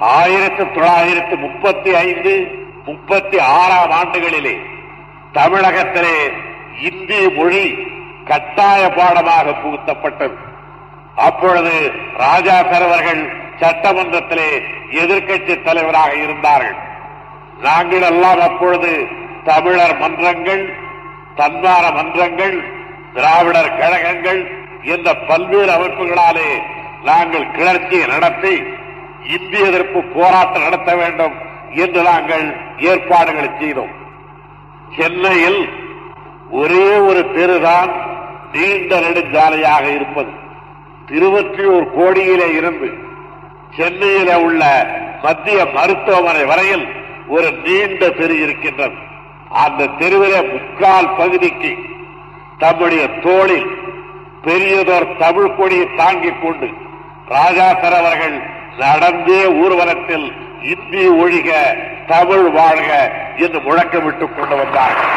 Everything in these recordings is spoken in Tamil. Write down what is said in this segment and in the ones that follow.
ஆயிரத்தி தொள்ளாயிரத்தி முப்பத்தி ஐந்து முப்பத்தி ஆறாம் ஆண்டுகளிலே தமிழகத்திலே இந்தி மொழி கட்டாய பாடமாக புகுத்தப்பட்டது. அப்பொழுது ராஜா சரவர்கள் சட்டமன்றத்திலே எதிர்க்கட்சி தலைவராக இருந்தார்கள். நாங்கள் எல்லாம் அப்பொழுது தமிழர் மன்றங்கள் தன்மார மன்றங்கள் திராவிடர் கழகங்கள் என்ற பல்வேறு அமைப்புகளாலே நாங்கள் கிளர்ச்சியை நடத்தி இந்திய எதிர்ப்பு போராட்டம் நடத்த வேண்டும் என்று நாங்கள் ஏற்பாடுகளை செய்தோம். சென்னையில் ஒரே ஒரு தெருதான் நீண்ட நெடுஞ்சாலையாக இருப்பது. திருவற்றியூர் கோடியிலே இருந்து சென்னையிலே உள்ள மத்திய மருத்துவமனை வரையில் ஒரு நீண்ட தெரு இருக்கின்றது. அந்த தெருவிலே முக்கால் பகுதிக்கு தம்முடைய தோளில் பெரியதோர் தமிழ் கொடியை தாங்கிக் கொண்டு ராஜாசர் அவர்கள் நடந்தே ஊர்வலத்தில் இந்தி ஒழிக தமிழ் வாழ்க என்று முழக்கமிட்டுக் கொண்டு வந்தார்கள்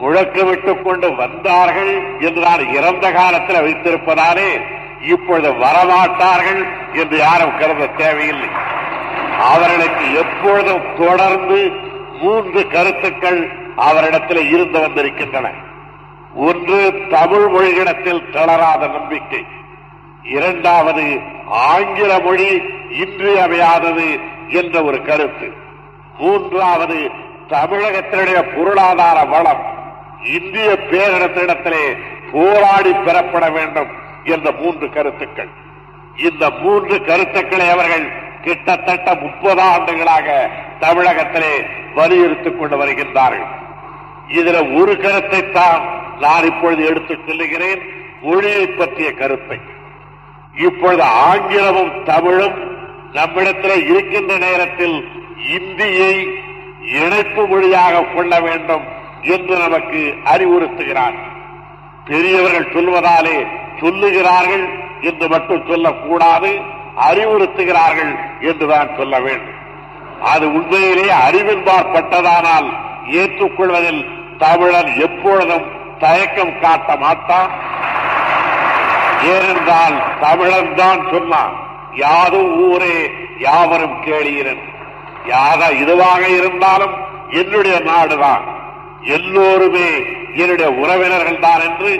முழக்கமிட்டுக் கொண்டு வந்தார்கள் என்று நான் இறந்த காலத்தில் வைத்திருப்பதாலே இப்பொழுது வரமாட்டார்கள் என்று யாரும் கருத தேவையில்லை. அவர்களுக்கு எப்பொழுதும் தொடர்ந்து மூன்று கருத்துக்கள் அவரிடத்தில் இருந்து வந்திருக்கின்றன. ஒன்று தமிழ் மொழியிடத்தில் தளராத நம்பிக்கை. இரண்டாவது ஆங்கில மொழி இன்றியமையாதது என்ற ஒரு கருத்து. மூன்றாவது தமிழகத்தினுடைய பொருளாதார வளம். இந்திய பேரிடத்திடத்திலே போராடி பெறப்பட வேண்டும் என்ற மூன்று கருத்துக்கள். இந்த மூன்று கருத்துக்களை அவர்கள் கிட்டத்தட்ட முப்பது ஆண்டுகளாக தமிழகத்திலே வலியுறுத்திக் கொண்டு வருகின்றார்கள். இதுல ஒரு கருத்தை தான் நான் இப்பொழுது எடுத்துச் சொல்லுகிறேன். மொழியை பற்றிய கருத்தை. இப்பொழுது ஆங்கிலமும் தமிழும் நம்மிடத்தில் இருக்கின்ற நேரத்தில் இந்தியை இணைப்பு மொழியாக கொள்ள வேண்டும் என்று நமக்கு அறிவுறுத்துகிறார். பெரியவர்கள் சொல்வதாலே சொல்லுகிறார்கள் என்று மட்டும் சொல்லக்கூடாது அறிவுறுத்துகிறார்கள் என்றுதான் சொல்ல வேண்டும். அது உண்மையிலே அறிவின்பாற்பட்டதானால் ஏற்றுக்கொள்வதில் தமிழன் எப்பொழுதும் தயக்கம் காட்ட மாட்டான் ஏனென்றால் தமிழன் தான் சொன்னான் யாதும் ஊரே யாவரும் கேளீரன். யாக இதுவாக இருந்தாலும் என்னுடைய நாடுதான் எல்லோருமே என்னுடைய உறவினர்கள் தான் என்று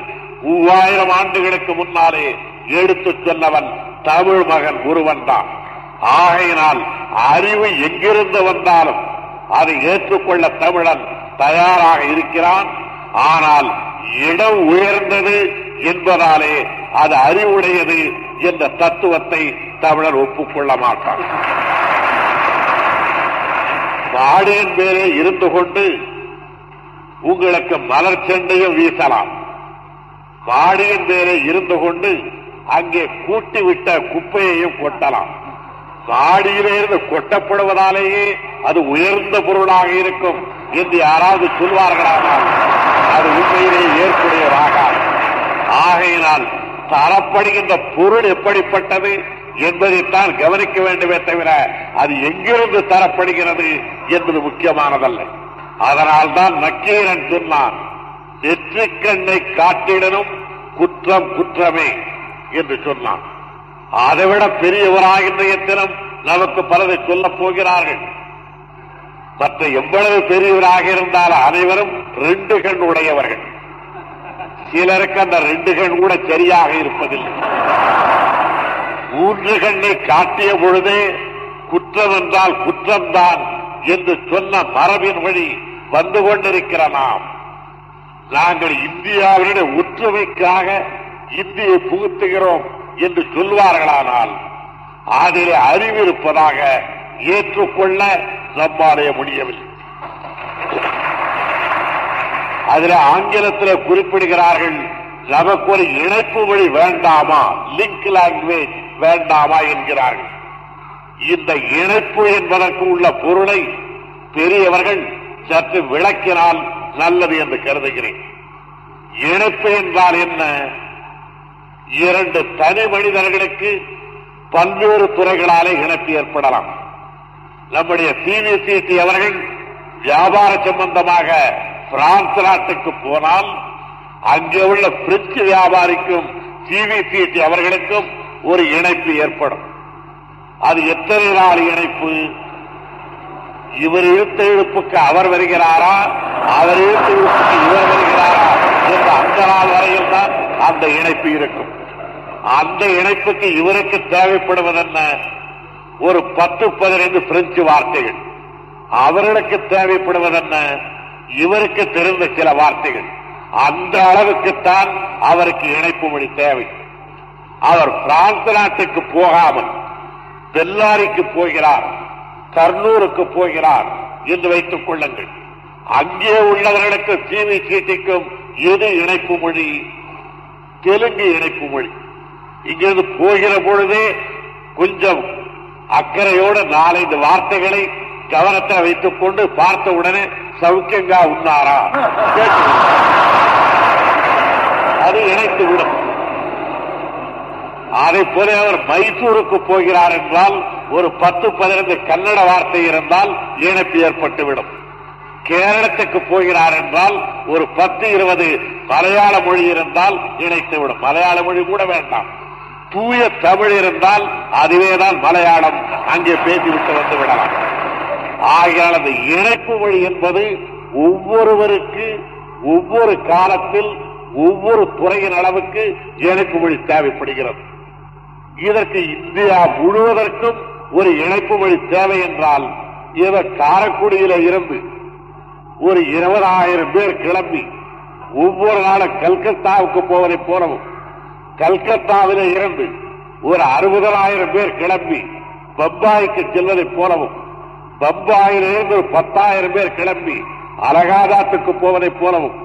மூவாயிரம் ஆண்டுகளுக்கு முன்னாலே எடுத்துச் சொன்னவன் தமிழ் மகன் ஒருவன் தான். ஆகையினால் அறிவு எங்கிருந்து வந்தாலும் அதை ஏற்றுக்கொள்ள தமிழன் தயாராக இருக்கிறான். ஆனால் இடம் உயர்ந்தது என்பதாலே அது அறிவுடையது என்ற தத்துவத்தை தமிழர் ஒப்புக்கொள்ள மாட்டான் மாடியின் மேலே இருந்து கொண்டு உங்களுக்கு மலர் செண்டையும் வீசலாம். மாடியின் மேலே இருந்து கொண்டு அங்கே கூட்டி விட்ட குப்பையையும் கொட்டலாம். மாடியிலிருந்து கொட்டப்படுவதாலேயே அது உயர்ந்த பொருளாக இருக்கும் என்று யாராவது சொல்வார்களானால் அது உண்மையிலே ஏற்புடையதாகாது. ஆகையினால் தரப்படுகின்ற பொருள் எப்படிப்பட்டது என்பதைத்தான் கவனிக்க வேண்டுமே தவிர அது எங்கிருந்து தரப்படுகிறது என்பது முக்கியமானதல்ல. அதனால்தான் நக்கீரன் சொன்னான் நெற்றிக்கண்ணை காட்டிடனும் குற்றம் குற்றமே என்று சொன்னான். அதைவிட பெரியவராக இன்றைய தினம் நமக்கு பலரை சொல்லப் போகிறார்கள். மற்ற எவ்வளவு பெரியவராக இருந்தால் அனைவரும் ரெண்டு கண் உடையவர்கள். சிலருக்கு அந்த ரெண்டு கண் கூட சரியாக இருப்பதில்லை. மூன்று கண்ணை காட்டிய பொழுதே குற்றம் என்றால் குற்றம்தான் என்று சொன்ன மரபின் வழி வந்து கொண்டிருக்கிற நாம். நாங்கள் இந்தியாவினுடைய ஒற்றுமைக்காக இந்தியை புகுத்துகிறோம். என்று சொல்வார்களானால் அதில் அறிவு இருப்பதாக ஏற்றுக்கொள்ள நம்மாலே முடியவில்லை. அதில் ஆங்கிலத்தில் குறிப்பிடுகிறார்கள் நமக்கு ஒரு இணைப்பு மொழி வேண்டாமா? லிங்க் லாங்குவேஜ் வேண்டாமா? என்கிறார்கள். இந்த இணைப்பு என்பதற்கு உள்ள பொருளை பெரியவர்கள் சற்று விளக்கினால் நல்லது என்று கருதுகிறேன். இணைப்பு என்றால் என்ன? இரண்டு தனி மனிதர்களுக்கு பல்வேறு துறைகளாலே இணைப்பு ஏற்படலாம். நம்முடைய சிபிசிடி அவர்கள் வியாபார சம்பந்தமாக பிரான்ஸ் நாட்டுக்கு போனால் அங்கே உள்ள பிரெஞ்சு வியாபாரிக்கும் சிபிசிடி அவர்களுக்கும் ஒரு இணைப்பு ஏற்படும். அது எத்தனை நாள் இணைப்பு? இவர் இழுத்த இழுப்புக்கு அவர் வருகிறாரா? அவர் இழுத்த இழுப்புக்கு இவர் வருகிறாரா? என்ற அந்த நாள் வரையில் தான் அந்த இணைப்பு இருக்கும். அந்த இணைப்புக்கு இவருக்கு தேவைப்படுவதென்ன? ஒரு பத்து பதினைந்து பிரெஞ்சு வார்த்தைகள். அவர்களுக்கு தேவைப்படுவதென்ன? இவருக்கு தெரிந்த சில வார்த்தைகள். அந்த அளவுக்குத்தான் அவருக்கு இணைப்பு மொழி தேவை. அவர் பிரான்ஸ் நாட்டுக்கு போகாமல் பெல்லாரிக்கு போகிறார் கர்னூருக்கு போகிறார் என்று வைத்துக் கொள்ளுங்கள். அங்கே உள்ளவர்களுக்கு சீனி சீட்டிக்கும் எது இணைப்பு மொழி தெலுங்கு இணைப்பு மொழி. இங்கிருந்து போகிற பொழுதே கொஞ்சம் அக்கறையோட நாலைந்து வார்த்தைகளை கவனத்தை வைத்துக் கொண்டு பார்த்த உடனே சௌக்கியங்கா உண்ணாரா? அது இணைத்து விடும் அதை போல அவர் மைசூருக்கு போகிறார் என்றால் ஒரு பத்து பதினைந்து கன்னட வார்த்தை இருந்தால் இணைப்பு ஏற்பட்டுவிடும். கேரளத்துக்கு போகிறார் என்றால் ஒரு பத்து இருபது மலையாள மொழி இருந்தால் இணைத்துவிடும். மலையாள மொழி கூட வேண்டாம். தூய தமிழ் இருந்தால் அதுவேதான் மலையாளம். அங்கே பேசிவிட்டு வந்து விடலாம். ஆகையால் அந்த இணைப்பு மொழி என்பது ஒவ்வொருவருக்கு ஒவ்வொரு காலத்தில் ஒவ்வொரு துறையின் அளவுக்கு இணைப்பு மொழி தேவைப்படுகிறது. இதற்கு இந்தியா முழுவதற்கும் ஒரு இணைப்பு மொழி தேவை என்றால் இவர் காரக்குடியில இருந்து ஒரு இருபதாயிரம் பேர் கிளம்பி ஒவ்வொரு நாளும் கல்கத்தாவுக்கு போவதை போலவும் கல்கத்தாவில் இருந்து ஒரு அறுபதாயிரம் பேர் கிளம்பி பம்பாய்க்கு செல்வதைப் போலவும் பம்பாயிலிருந்து ஒரு பத்தாயிரம் பேர் கிளம்பி அலகாபாத்துக்கு போவதைப் போலவும்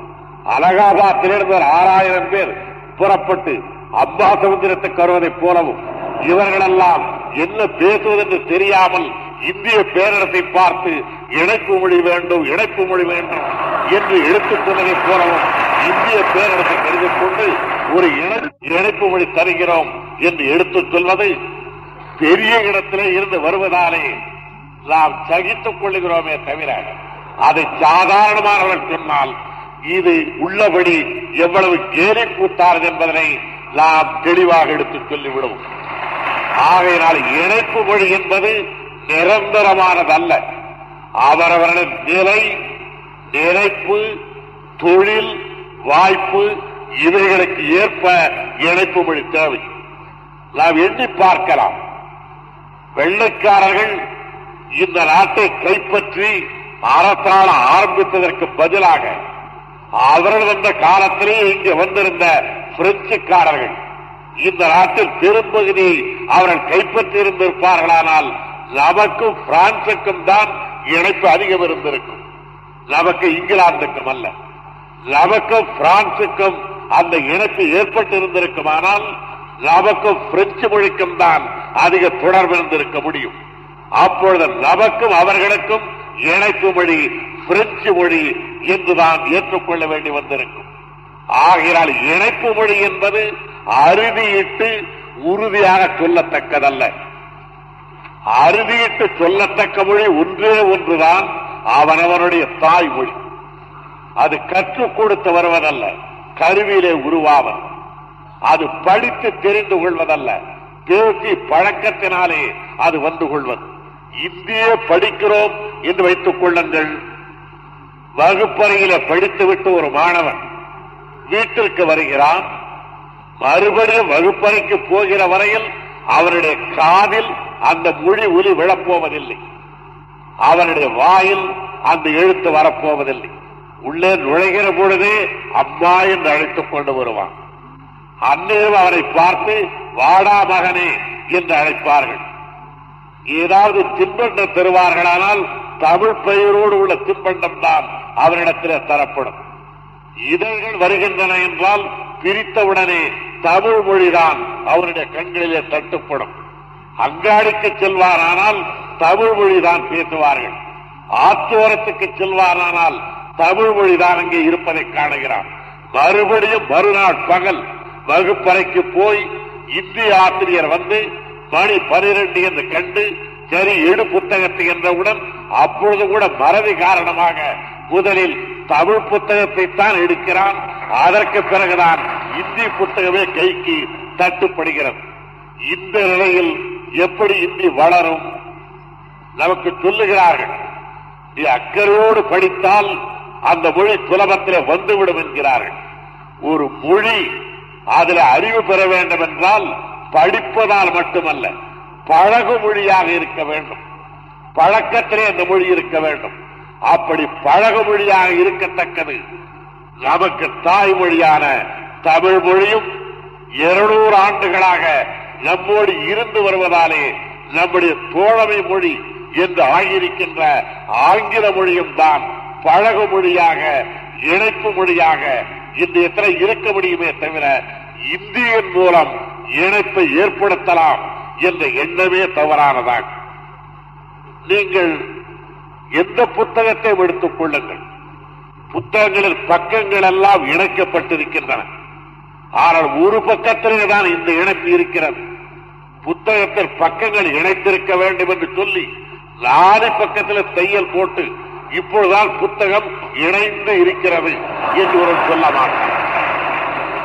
அலகாபாத்திலிருந்து ஒரு ஆறாயிரம் பேர் புறப்பட்டு அம்பா சமுத்திரத்துக்கு வருவதைப் போலவும் இவர்களெல்லாம் என்ன பேசுவதென்று தெரியாமல் இந்திய பேரிடத்தை பார்த்து இணைப்பு மொழி வேண்டும் இணைப்பு மொழி வேண்டும் என்று எடுத்துக் துணையை போலவும் இந்திய பேரிடத்தை கருதிக் கொண்டு ஒரு இணை- இணைப்பு மொழி தருகிறோம் என்று எடுத்துச் சொல்வதை பெரிய இடத்திலே இருந்து வருவதாலே நாம் சகித்துக் கொள்ளுகிறோமே தவிர அதை சாதாரணமானவர்கள் சொன்னால் இது உள்ளபடி எவ்வளவு கேலி கூத்தாரது என்பதனை நாம் தெளிவாக எடுத்துச் சொல்லிவிடும் ஆகையினால் இணைப்பு மொழி என்பது நிரந்தரமானதல்ல. அவரவர்களின் நிலை நினைப்பு தொழில் வாய்ப்பு இவைகளுக்கு ஏற்ப இணைப்பு மொழி தேவை. நாம் எண்ணி பார்க்கலாம். வெள்ளைக்காரர்கள் இந்த நாட்டை கைப்பற்றி அரசாள ஆரம்பித்ததற்கு பதிலாக அவர்கள் வந்த காலத்திலே இங்கு வந்திருந்த பிரெஞ்சுக்காரர்கள் இந்த நாட்டில் பெரும்பகுதியை அவர்கள் கைப்பற்றி இருந்திருப்பார்களானால் நமக்கும் பிரான்சுக்கும் தான் இணைப்பு அதிகம் இருந்திருக்கும். நமக்கு இங்கிலாந்துக்கும் அல்ல. நமக்கும் பிரான்சுக்கும் அந்த இணைப்பு ஏற்பட்டு இருந்திருக்குமானால் நமக்கும் பிரெஞ்சு மொழிக்கும் தான் அதிக தொடர்பு இருந்திருக்க முடியும். அப்பொழுது நமக்கும் அவர்களுக்கும் இணைப்பு மொழி பிரெஞ்சு மொழி என்றுதான் ஏற்றுக்கொள்ள வேண்டி வந்திருக்கும். ஆகையால் இணைப்பு மொழி என்பது அறுதியிட்டு உறுதியாக சொல்லத்தக்கதல்ல. அறுதியிட்டு சொல்லத்தக்க மொழி ஒன்றே ஒன்றுதான் அவனவனுடைய தாய்மொழி. அது கற்றுக் கொடுத்து வருவதல்ல கருவியிலே உருவாவது. அது படித்து தெரிந்து கொள்வதல்ல பேசி பழக்கத்தினாலே அது வந்து கொள்வது. இந்திய படிக்கிறோம் என்று வைத்துக் கொள்ளுங்கள். வகுப்பறையில படித்துவிட்டு ஒரு மாணவன் வீட்டிற்கு வருகிறான். மறுபடியும் வகுப்பறைக்கு போகிற வரையில் அவருடைய காதில் அந்த மொழி ஒலி விழப்போவதில்லை. அவனுடைய வாயில் அந்த எழுத்து வரப்போவதில்லை. உள்ளே நுழைகிற பொழுதே அம்மா என்று அழைத்துக் கொண்டு வருவான். அன்னையும் அவரை பார்த்து வாடா மகனே என்று அழைப்பார்கள். ஏதாவது தின்பண்டம் தருவார்களானால் தமிழ் பெயரோடு உள்ள தின்பண்டம் தான் அவரிடத்தில் தரப்படும். இதழ்கள் வருகின்றன என்றால் பிரித்தவுடனே தமிழ் மொழிதான் அவருடைய கண்களிலே தட்டுப்படும். அங்காடிக்கு செல்வாரானால் தமிழ் மொழிதான் பேசுவார்கள். ஆத்தோரத்துக்கு செல்வாரானால் தமிழ் மொழிதான் அங்கே இருப்பதை காணுகிறான். மறுபடியும் மறுநாள் பகல் வகுப்பறைக்கு போய் இந்திய ஆசிரியர் வந்து மணி பனிரெண்டு என்று கண்டு சரி எடு புத்தகத்தை என்றவுடன் அப்பொழுது கூட மறதி காரணமாக முதலில் தமிழ் புத்தகத்தை தான் எடுக்கிறான். அதற்கு பிறகுதான் இந்தி புத்தகமே கைக்கு தட்டுப்படுகிறது. இந்த நிலையில் எப்படி இந்தி வளரும்? நமக்கு சொல்லுகிறார்கள் நீ அக்கறையோடு படித்தால் அந்த மொழி சுலபத்தில் வந்துவிடும் என்கிறார்கள். ஒரு மொழி அதில் அறிவு பெற வேண்டும் என்றால் படிப்பதால் மட்டுமல்ல பழகு மொழியாக இருக்க வேண்டும். பழக்கத்திலே அந்த மொழி இருக்க வேண்டும். அப்படி பழகு மொழியாக இருக்கத்தக்கது நமக்கு தாய்மொழியான தமிழ் மொழியும் இருநூறு ஆண்டுகளாக நம்மோடு இருந்து வருவதாலே நம்முடைய தோழமை மொழி என்று ஆகியிருக்கின்ற ஆங்கில மொழியும் தான் பழகு மொழியாக இணைப்பு மொழியாக இன்று எத்தனை இருக்க முடியுமே தவிர இந்தியின் மூலம் இணைப்பை ஏற்படுத்தலாம் என்ற எண்ணமே தவறானதாக நீங்கள் எந்த புத்தகத்தை எடுத்துக் கொள்ளுங்கள். புத்தகங்களில் பக்கங்கள் எல்லாம் இணைக்கப்பட்டிருக்கின்றன. ஆனால் ஒரு பக்கத்திலே தான் இந்த இணைப்பு இருக்கிறது. புத்தகத்தில் பக்கங்கள் இணைத்திருக்க வேண்டும் என்று சொல்லி நாலு பக்கத்தில் தையல் போட்டு இப்பொழுதுதான் புத்தகம் இணைந்து இருக்கிறது என்று ஒரு சொல்ல மாட்டார்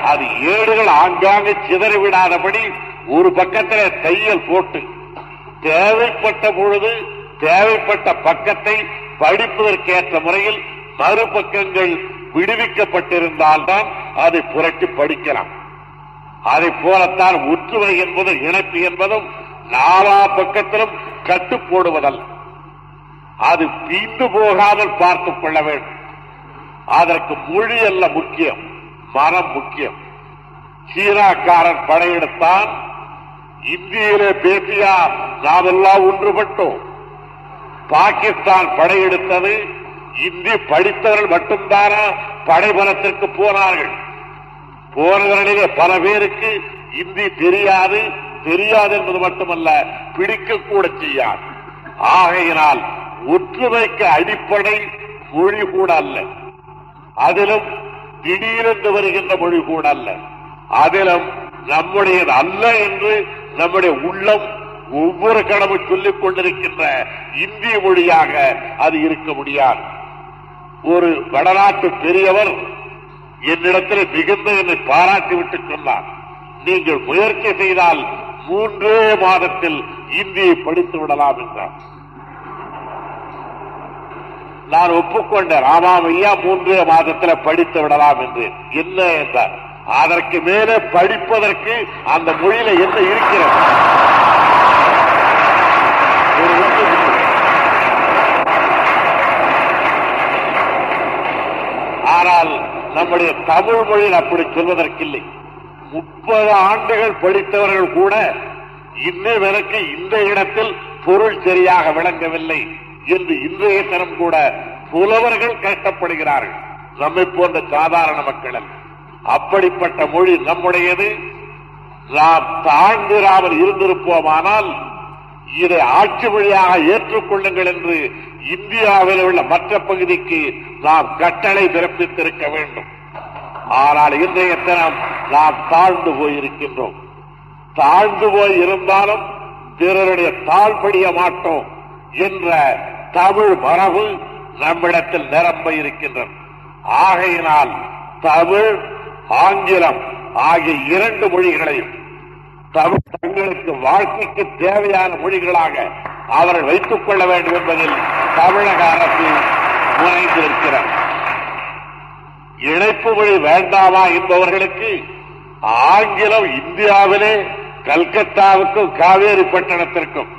அது ஏடுகள் ஆங்காங்கு சிதறிவிடாதபடி ஒரு பக்கத்தில் தையல் போட்டு தேவைப்பட்ட பொழுது தேவைப்பட்ட பக்கத்தை படிப்பதற்கேற்ற முறையில் மறுபக்கங்கள் விடுவிக்கப்பட்டிருந்தால்தான் அதை புரட்டி படிக்கலாம். அதை போலத்தான் ஒற்றுமை என்பதும் இணைப்பு என்பதும் நாலா பக்கத்திலும் கட்டு போடுவதல்ல அது தீண்டு போகாமல் பார்த்துக் கொள்ள வேண்டும். அதற்கு மொழி அல்ல முக்கியம் மனம் முக்கியம். சீனாக்காரன் படையெடுத்தான். இந்தியிலே பேசியா நாமெல்லாம் ஒன்றுபட்டோம். பாகிஸ்தான் படையெடுத்தது இந்தி படித்தவர்கள் மட்டும்தானா படைபலத்திற்கு போனார்கள். போனவர்களிலே பல பேருக்கு இந்தி தெரியாது தெரியாது என்பது மட்டுமல்ல பிடிக்க கூட செய்யாது. ஆகையினால் ஒற்றுமைக்கு அடிப்படை மொழி கூட அல்ல. அதிலும் திடீரென்று வருகின்ற மொழி கூட அல்ல. அதிலும் நம்முடையது அல்ல என்று நம்முடைய உள்ளம் ஒவ்வொரு கடமை சொல்லிக் கொண்டிருக்கின்ற இந்திய மொழியாக அது இருக்க முடியாது. ஒரு வடநாட்டு பெரியவர் என்னிடத்தில் மிகுந்த என்னை பாராட்டிவிட்டு சொன்னார். நீங்கள் முயற்சி செய்தால் மூன்றே மாதத்தில் இந்தியை படித்து விடலாம் என்றார். நான் ஒப்புக்கொண்டேன் ஆமாம் ஐயா மூன்றே மாதத்தில் படித்து விடலாம் என்று. என்ன என்றார். அதற்கு மேலே படிப்பதற்கு அந்த மொழியில என்ன இருக்கிறது? ஒரு ஆனால் நம்முடைய தமிழ் மொழியில் அப்படி சொல்வதற்கில்லை. முப்பது ஆண்டுகள் படித்தவர்கள் கூட இன்னும் எனக்கு இந்த இடத்தில் பொருள் சரியாக விளங்கவில்லை என்று இன்றைய தினம் கூட புலவர்கள் கஷ்டப்படுகிறார்கள் நம்மை போன்ற சாதாரண மக்கள் அல்ல. அப்படிப்பட்ட மொழி நம்முடையது. நாம் தாழ்ந்திராமல் இருந்திருப்போமானால் இதை ஆட்சி மொழியாக ஏற்றுக்கொள்ளுங்கள் என்று இந்தியாவில் உள்ள மற்ற பகுதிக்கு நாம் கட்டளை பிறப்பித்திருக்க வேண்டும். ஆனால் இன்றைய தினம் நாம் தாழ்ந்து போயிருக்கின்றோம். தாழ்ந்து போய் இருந்தாலும் பிறருடைய தாழ்படிய மாட்டோம் என்ற தமிழ் மரபு நம்மிடத்தில் நிரம்ப இருக்கின்றது. ஆகையினால் தமிழ் ஆங்கிலம் ஆகிய இரண்டு மொழிகளையும் தமிழ் தங்களுக்கு வாழ்க்கைக்கு தேவையான மொழிகளாக அவர் வைத்துக் கொள்ள வேண்டும் என்பதில் தமிழக அரசு முனைந்திருக்கிறார் இணைப்பு மொழி வேண்டாமா என்பவர்களுக்கு ஆங்கிலம் இந்தியாவிலே கல்கத்தாவுக்கும் காவேரி பட்டணத்திற்கும்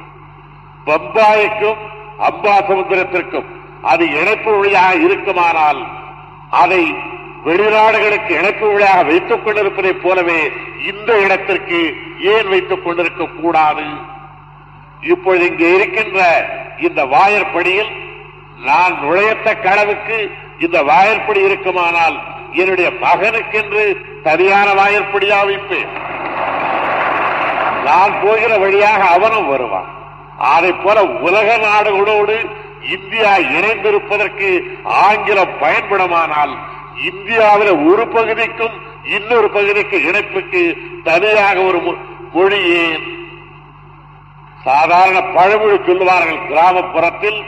பம்பாய்க்கும் அம்பாசமுத்திரத்திற்கும் அது இணைப்பு மொழியாக இருக்குமானால் அதை வெளிநாடுகளுக்கு இணைப்பு மொழியாக வைத்துக் கொண்டிருப்பதைப் போலவே இந்த இடத்திற்கு ஏன் வைத்துக் கொண்டிருக்க கூடாது? இப்பொழுது இங்கே இருக்கின்ற இந்த வாயற்படியில் நான் நுழையத்தக்க அளவுக்கு இந்த வாயற்படி இருக்குமானால் என்னுடைய மகனுக்கென்று சரியான வாயற்படியா வைப்பேன் நான் போகிற வழியாக அவனும் வருவான். அதை போல உலக நாடுகளோடு இந்தியா இணைந்திருப்பதற்கு ஆங்கிலம் பயன்படுமானால் இந்தியாவில் ஒரு பகுதிக்கும் இன்னொரு பகுதிக்கு இணைப்புக்கு தனியாக ஒரு மொ- சாதாரண பழமொழி சொல்லுவார்கள் கிராமப்புறத்தில்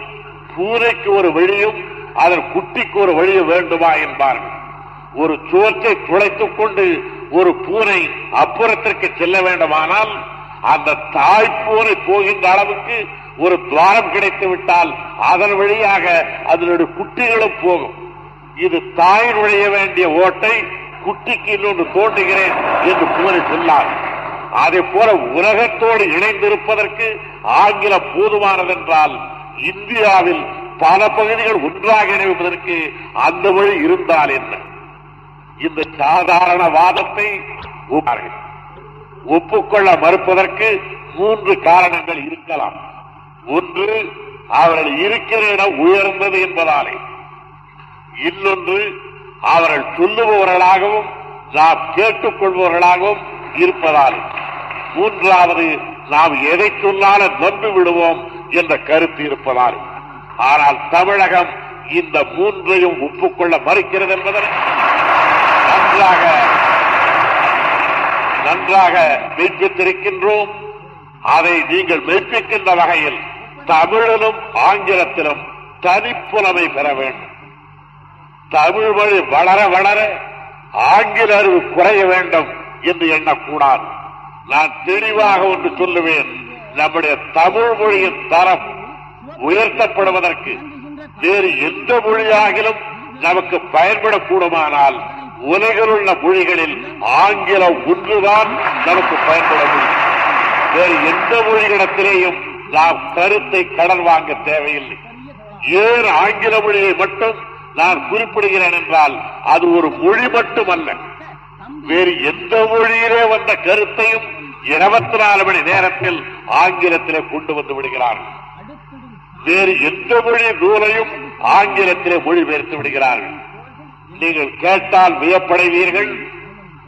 பூனைக்கு ஒரு வழியும் அதன் குட்டிக்கு ஒரு வழியும் வேண்டுமா? என்பார்கள். ஒரு சுவற்றை துளைத்துக் கொண்டு ஒரு பூனை அப்புறத்திற்கு செல்ல வேண்டுமானால் அந்த தாய் பூனை போகின்ற அளவுக்கு ஒரு துவாரம் கிடைத்து விட்டால் அதன் வழியாக அதனுடைய குட்டிகளும் போகும். இது தாய் நுழைய வேண்டிய ஓட்டை குட்டிக்கு இன்னொன்று தோன்றுகிறேன் என்று பூனை சொன்னார் அதே போல உலகத்தோடு இணைந்திருப்பதற்கு ஆங்கிலம் போதுமானதென்றால் இந்தியாவில் பல பகுதிகள் ஒன்றாக இணைவதற்கு அந்த வழி இருந்தால் என்ன? இந்த சாதாரண வாதத்தை ஒப்புக்கொள்ள மறுப்பதற்கு மூன்று காரணங்கள் இருக்கலாம். ஒன்று அவர்கள் இருக்கிற இடம் உயர்ந்தது என்பதாலே. இன்னொன்று அவர்கள் சொல்லுபவர்களாகவும் நாம் கேட்டுக்கொள்பவர்களாகவும் இருப்பதால் மூன்றாவது நாம் எதை சொன்னாலும் நம்பி விடுவோம் என்ற கருத்து இருப்பதால். ஆனால் தமிழகம் இந்த மூன்றையும் ஒப்புக்கொள்ள மறுக்கிறது என்பதை நன்றாக நன்றாக மெய்ப்பித்திருக்கின்றோம். அதை நீங்கள் மெய்ப்பிக்கின்ற வகையில் தமிழிலும் ஆங்கிலத்திலும் தனிப்புலமை பெற வேண்டும். தமிழ் மொழி வளர வளர ஆங்கில அறிவு குறைய வேண்டும். என்று எண்ணக்கூடாது. நான் தெளிவாக ஒன்று சொல்லுவேன். நம்முடைய தமிழ் மொழியின் தரம் உயர்த்தப்படுவதற்கு வேறு எந்த மொழியாகிலும் நமக்கு பயன்படக்கூடுமானால் உலகில் உள்ள மொழிகளில் ஆங்கிலம் ஒன்றுதான் நமக்கு பயன்பட முடியும். வேறு எந்த மொழிகளிடத்திலேயும் நாம் கருத்தை கடன் வாங்க தேவையில்லை. ஏன் ஆங்கில மொழியை மட்டும் நான் குறிப்பிடுகிறேன் என்றால் அது ஒரு மொழி மட்டுமல்ல. வேறு எந்த மொழியிலே வந்த கருத்தையும் இருபத்தி நாலு மணி நேரத்தில் ஆங்கிலத்திலே கொண்டு வந்து விடுகிறார்கள் வேறு எந்த மொழி நூலையும் ஆங்கிலத்திலே மொழிபெயர்த்து விடுகிறார்கள் நீங்கள் கேட்டால் வியப்படைவீர்கள்.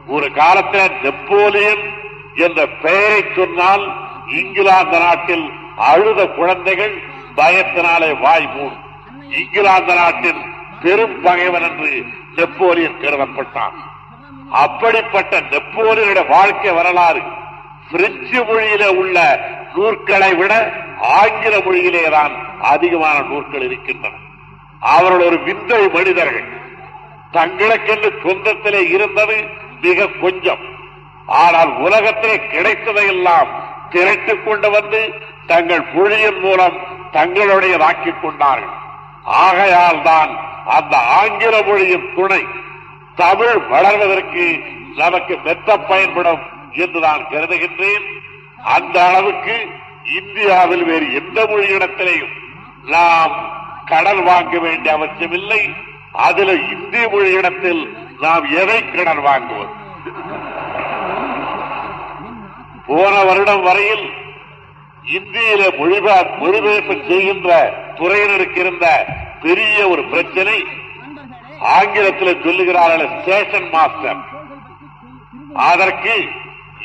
ஒரு காலத்தில் நெப்போலியன் என்ற பெயரை சொன்னால் இங்கிலாந்து நாட்டில் அழுத குழந்தைகள் பயத்தினாலே வாய் மூடும். இங்கிலாந்து நாட்டின் பெரும் பகைவன் என்று நெப்போலியன் கருதப்பட்டான். அப்படிப்பட்ட நெப்போலியனுடைய வாழ்க்கை வரலாறு பிரெஞ்சு மொழியில உள்ள நூற்களை விட ஆங்கில மொழியிலே தான் அதிகமான நூற்கள் இருக்கின்றன. அவர்கள் ஒரு விந்தை மனிதர்கள். தங்களுக்கென்று சொந்தத்திலே இருந்தது மிக கொஞ்சம். ஆனால் உலகத்திலே கிடைத்ததையெல்லாம் திரட்டிக் கொண்டு வந்து தங்கள் மொழியின் மூலம் தங்களுடையதாக்கிக் கொண்டார்கள். ஆகையால் தான் அந்த ஆங்கில மொழியின் துணை தமிழ் வளர்வதற்கு நமக்கு மெத்த பயன்படும் என்று நான் கருதுகின்றேன். அந்த அளவுக்கு இந்தியாவில் வேறு எந்த மொழியிடத்திலேயும் நாம் கடன் வாங்க வேண்டிய அவசியமில்லை. அதில் இந்திய மொழியிடத்தில் நாம் எதை கடன் வாங்குவது போன வருடம் வரையில் இந்தியில மொழிபெயர்ப்பு செய்கின்ற துறையினருக்கு இருந்த பெரிய ஒரு பிரச்சனை ஆங்கிலத்தில் சொல்லுகிறார்கள் ஸ்டேஷன் மாஸ்டர் அதற்கு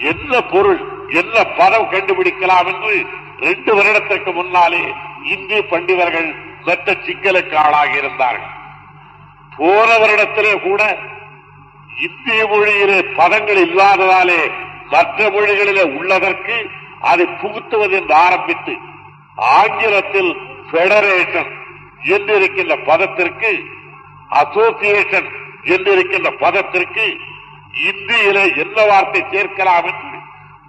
என்ன பொருள் என்ன பதம் கண்டுபிடிக்கலாம் என்று ரெண்டு வருடத்திற்கு முன்னாலே இந்திய பண்டிதர்கள் மெத்த சிக்கலுக்கு ஆளாகி இருந்தார்கள். போன வருடத்திலே கூட இந்திய மொழியிலே பதங்கள் இல்லாததாலே மற்ற மொழிகளிலே உள்ளதற்கு அதை புகுத்துவது என்று ஆரம்பித்து ஆங்கிலத்தில் பெடரேஷன் என்றிருக்கின்ற பதத்திற்கு அசோசியேஷன் என்று இருக்கின்ற பதத்திற்கு இந்தியிலே என்ன வார்த்தை சேர்க்கலாம் என்று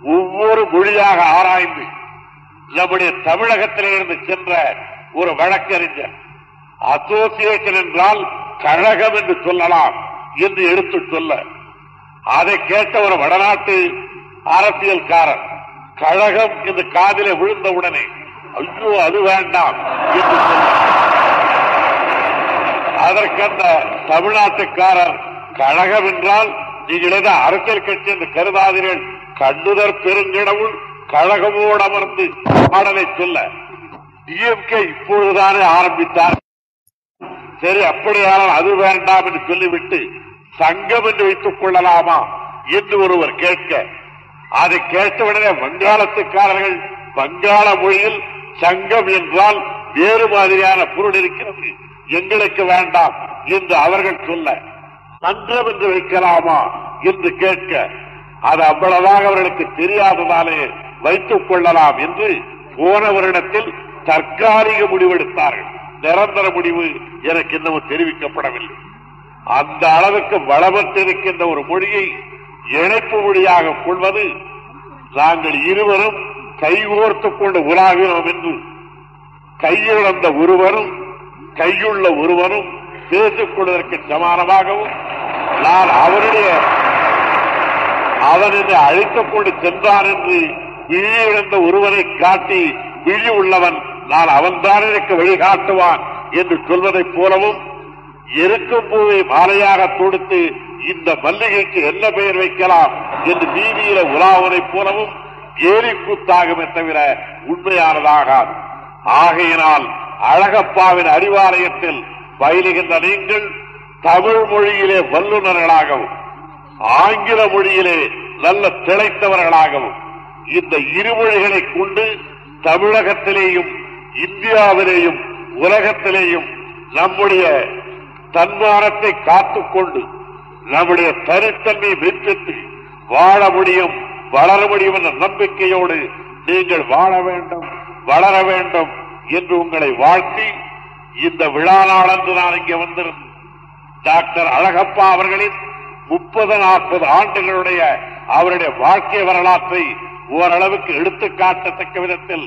ஒவ்வொரு மொழியாக ஆராய்ந்து நம்முடைய தமிழகத்திலே இருந்து சென்ற ஒரு வழக்கறிஞர். அசோசியேஷன் என்றால் கழகம் என்று சொல்லலாம் என்று எடுத்து சொல்ல. அதை கேட்ட ஒரு வடநாட்டு அரசியல்காரர் கழகம் இந்த காதிலே விழுந்தவுடனே ஐயோ அது வேண்டாம் என்று சொல்ல. அதற்கு அந்த தமிழ்நாட்டுக்காரர் கழகம் என்றால் நீங்கள் ஏதோ அரசியல் கட்சி என்று கருதாதீர்கள். கண்ணுதர் பெருங்கிடவுள் கழகமோடு அமர்ந்து பாடலை சொல்ல டிஎம்கே இப்பொழுதுதானே ஆரம்பித்தார். சரி அப்படியானால் அது வேண்டாம் என்று சொல்லிவிட்டு சங்கம் என்று வைத்துக் கொள்ளலாமா என்று ஒருவர் கேட்க. அதை கேட்டவுடனே வங்காளத்துக்காரர்கள் வங்காள மொழியில் சங்கம் என்றால் வேறு மாதிரியான பொருள் இருக்கிறது. எங்களுக்கு வேண்டாம் என்று அவர்கள் சொல்ல மன்றம் என்று வைக்கலாமா? என்று கேட்க அது அவ்வளவாக அவர்களுக்கு தெரியாததாலே வைத்துக் கொள்ளலாம் என்று போன வருடத்தில் தற்காலிக முடிவெடுத்தார்கள். நிரந்தர முடிவு எனக்கு இன்னமும் தெரிவிக்கப்படவில்லை. அந்த அளவுக்கு வளமற்றிருக்கின்ற ஒரு மொழியை இணைப்பு மொழியாக கொள்வது நாங்கள் இருவரும் கைகோர்த்துக் கொண்டு உலாகினோம் என்று கையிழந்த ஒருவரும் கையுள்ள ஒருவரும் பேசிக் கொள்வதற்கு சமானமாகவும் நான் அவருடைய அவன் என்னை அழைத்துக் கொண்டு சென்றான் என்று விழியிழந்த ஒருவனை காட்டி விழி உள்ளவன் நான் அவன்தான் எனக்கு வழிகாட்டுவான் என்று சொல்வதைப் போலவும் இருக்கும் பூவை மாலையாக தொடுத்து இந்த மல்லிகைக்கு என்ன பெயர் வைக்கலாம் என்று வீதியில உலாவதைப் போலவும் ஏறி கூத்தாகுமே தவிர உண்மையானதாகாது. ஆகையினால் அழகப்பாவின் அறிவாலயத்தில் பயிலுகின்ற நீங்கள் தமிழ் மொழியிலே வல்லுநர்களாகவும் ஆங்கில மொழியிலே நல்ல திளைத்தவர்களாகவும் இந்த இருமொழிகளை கொண்டு தமிழகத்திலேயும் இந்தியாவிலேயும் உலகத்திலேயும் நம்முடைய தன்மானத்தை காத்துக்கொண்டு நம்முடைய தனித்தன்மை வெற்றித்து வாழ முடியும் வளர முடியும் என்ற நம்பிக்கையோடு நீங்கள் வாழ வேண்டும் வளர வேண்டும். என்று உங்களை வாழ்த்தி இந்த விழா நாளன்று நான் இங்கே வந்திருந்தேன் டாக்டர் அழகப்பா அவர்களின் முப்பது நாற்பது ஆண்டுகளுடைய அவருடைய வாழ்க்கை வரலாற்றை ஓரளவுக்கு எடுத்துக்காட்டத்தக்க விதத்தில்